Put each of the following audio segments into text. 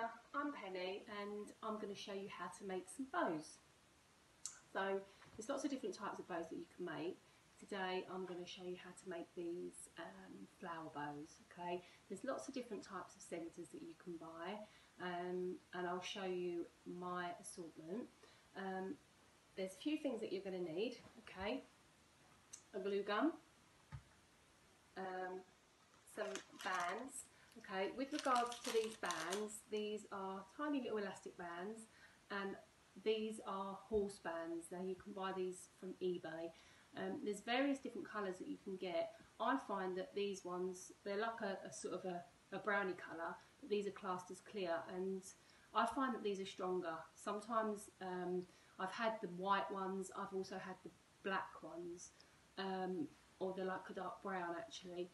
Hiya, I'm Penny and I'm going to show you how to make some bows. So there's lots of different types of bows that you can make. Today I'm going to show you how to make these um, flower bows. Okay, There's lots of different types of centres that you can buy um, and I'll show you my assortment. Um, there's a few things that you're going to need. Okay, A glue gun, um, some bands Okay, with regards to these bands, these are tiny little elastic bands and these are horse bands. Now you can buy these from eBay. Um, there's various different colours that you can get. I find that these ones, they're like a, a sort of a, a brownie colour, but these are classed as clear and I find that these are stronger. Sometimes um, I've had the white ones, I've also had the black ones, um, or they're like a dark brown actually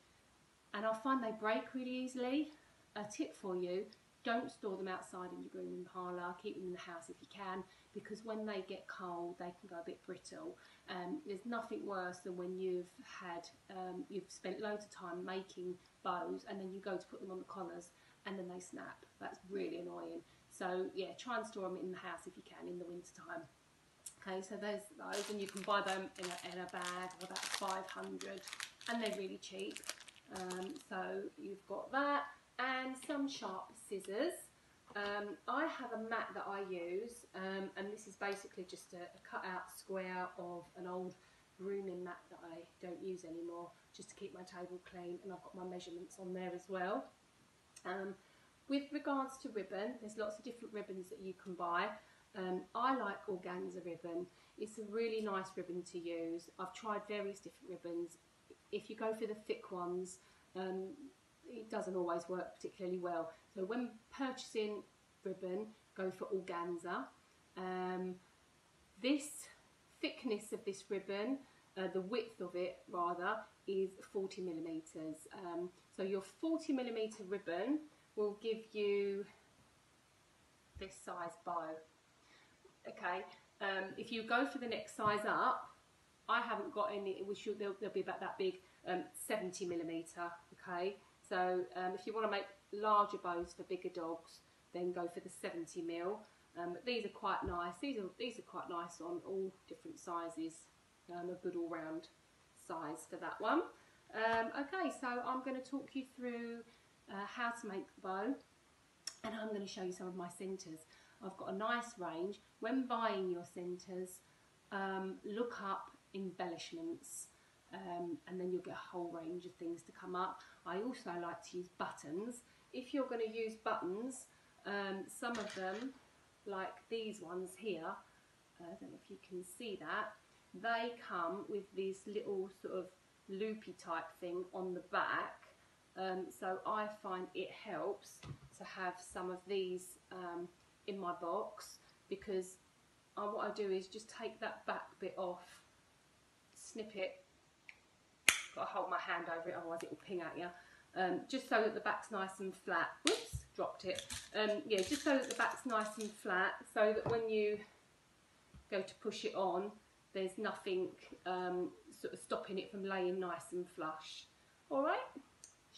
and I find they break really easily. A tip for you, don't store them outside in your room and parlour, keep them in the house if you can, because when they get cold they can go a bit brittle. Um, there's nothing worse than when you've had, um, you've spent loads of time making bows and then you go to put them on the collars and then they snap. That's really annoying. So yeah, try and store them in the house if you can in the winter time. Okay, so there's those and you can buy them in a, in a bag of about 500 and they're really cheap. Um, so you've got that and some sharp scissors. Um, I have a mat that I use um, and this is basically just a, a cut out square of an old grooming mat that I don't use anymore just to keep my table clean and I've got my measurements on there as well. Um, with regards to ribbon, there's lots of different ribbons that you can buy. Um, I like organza ribbon. It's a really nice ribbon to use. I've tried various different ribbons if you go for the thick ones, um, it doesn't always work particularly well. So when purchasing ribbon, go for organza. Um, this thickness of this ribbon, uh, the width of it rather, is 40 millimeters. Um, so your 40 millimeter ribbon will give you this size bow. Okay, um, if you go for the next size up, I haven't got any, which they'll, they'll be about that big, um, 70 millimetre, okay? So um, if you want to make larger bows for bigger dogs, then go for the 70 mil. Um, but these are quite nice. These are these are quite nice on all different sizes. Um, a good all-round size for that one. Um, okay, so I'm going to talk you through uh, how to make the bow, and I'm going to show you some of my centres. I've got a nice range. When buying your centres, um, look up embellishments um, and then you'll get a whole range of things to come up. I also like to use buttons. If you're going to use buttons, um, some of them, like these ones here, uh, I don't know if you can see that, they come with this little sort of loopy type thing on the back. Um, so I find it helps to have some of these um, in my box because uh, what I do is just take that back bit off snip it. Got to hold my hand over it, otherwise it will ping at you. Um, just so that the back's nice and flat. Whoops, dropped it. Um, yeah, just so that the back's nice and flat, so that when you go to push it on, there's nothing um, sort of stopping it from laying nice and flush. All right,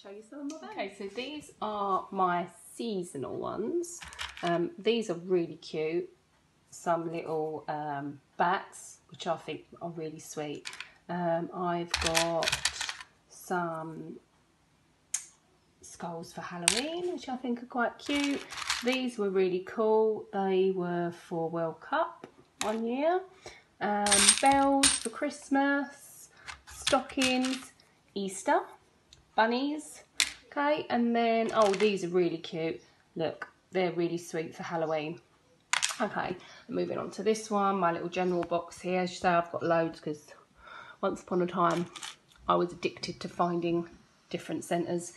show you some of my Okay, so these are my seasonal ones. Um, these are really cute. Some little um, bats, which I think are really sweet. Um, I've got some skulls for Halloween, which I think are quite cute. These were really cool. They were for World Cup one year. Um, bells for Christmas, stockings, Easter, bunnies. Okay, and then, oh, these are really cute. Look, they're really sweet for Halloween. Okay, moving on to this one, my little general box here. As you say, I've got loads because once upon a time I was addicted to finding different centres.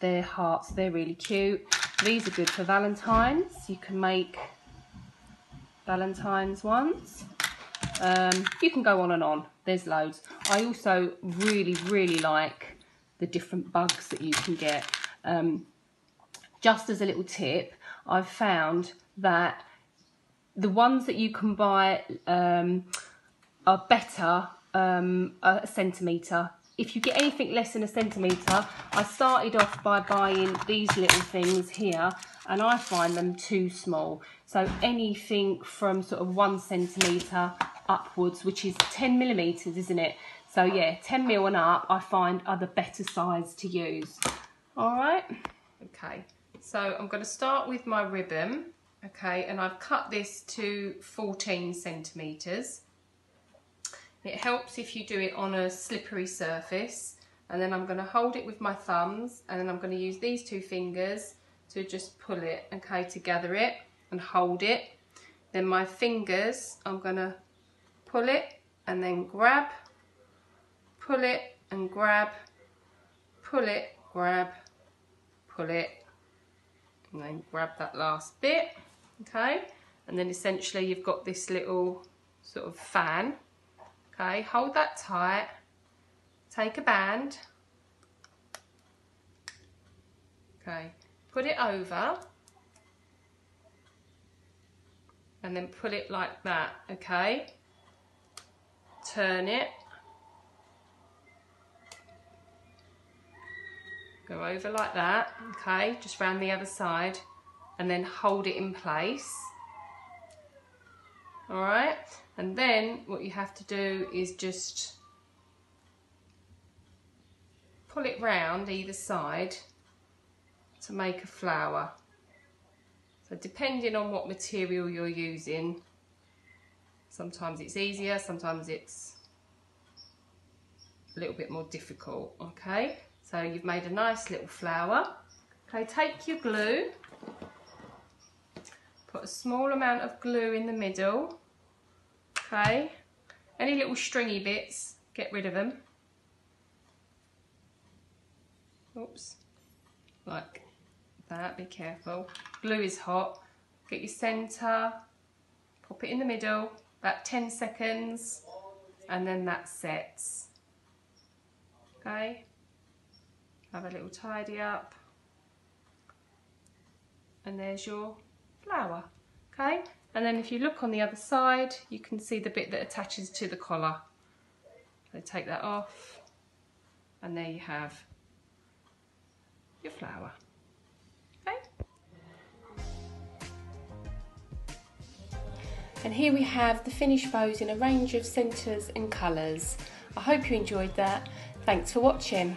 They're hearts, they're really cute. These are good for Valentine's. You can make Valentine's ones. Um, you can go on and on. There's loads. I also really, really like the different bugs that you can get. Um, just as a little tip, I've found that the ones that you can buy um, are better um, a centimetre if you get anything less than a centimetre, I started off by buying these little things here and I find them too small. So anything from sort of one centimetre upwards, which is 10 millimetres, isn't it? So yeah, 10 mil and up, I find are the better size to use. All right, okay. So I'm going to start with my ribbon, okay, and I've cut this to 14 centimetres. It helps if you do it on a slippery surface and then I'm going to hold it with my thumbs and then I'm going to use these two fingers to just pull it, okay, to gather it and hold it. Then my fingers, I'm going to pull it and then grab, pull it and grab, pull it, grab, pull it, and then grab that last bit, okay? And then essentially you've got this little sort of fan, okay? Hold that tight, take a band, okay? Put it over, and then pull it like that, okay? Turn it. Go over like that, okay? Just round the other side and then hold it in place. All right, and then what you have to do is just pull it round either side to make a flower. So depending on what material you're using, sometimes it's easier, sometimes it's a little bit more difficult, okay? So you've made a nice little flower. Okay, take your glue, put a small amount of glue in the middle, okay? Any little stringy bits, get rid of them. Oops, like that, be careful. Glue is hot. Get your centre, pop it in the middle, about 10 seconds, and then that sets. Okay, have a little tidy up. And there's your flower, okay? And then if you look on the other side, you can see the bit that attaches to the collar. So take that off, and there you have your flower. And here we have the finished bows in a range of centres and colours. I hope you enjoyed that. Thanks for watching.